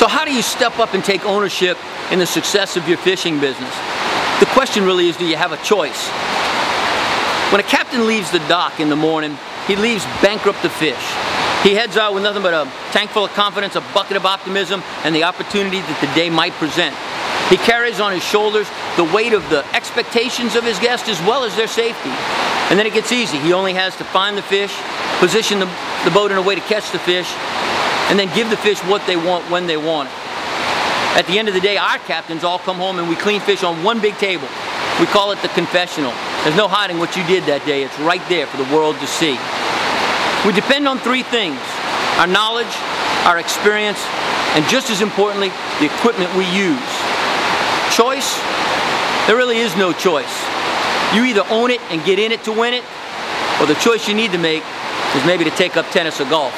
So how do you step up and take ownership in the success of your fishing business? The question really is, do you have a choice? When a captain leaves the dock in the morning, he leaves bankrupt to fish. He heads out with nothing but a tank full of confidence, a bucket of optimism, and the opportunity that the day might present. He carries on his shoulders the weight of the expectations of his guests as well as their safety. And then it gets easy. He only has to find the fish, position the, the boat in a way to catch the fish, and then give the fish what they want when they want it. At the end of the day, our captains all come home and we clean fish on one big table. We call it the confessional. There's no hiding what you did that day. It's right there for the world to see. We depend on three things. Our knowledge, our experience, and just as importantly, the equipment we use. Choice? There really is no choice. You either own it and get in it to win it, or the choice you need to make is maybe to take up tennis or golf.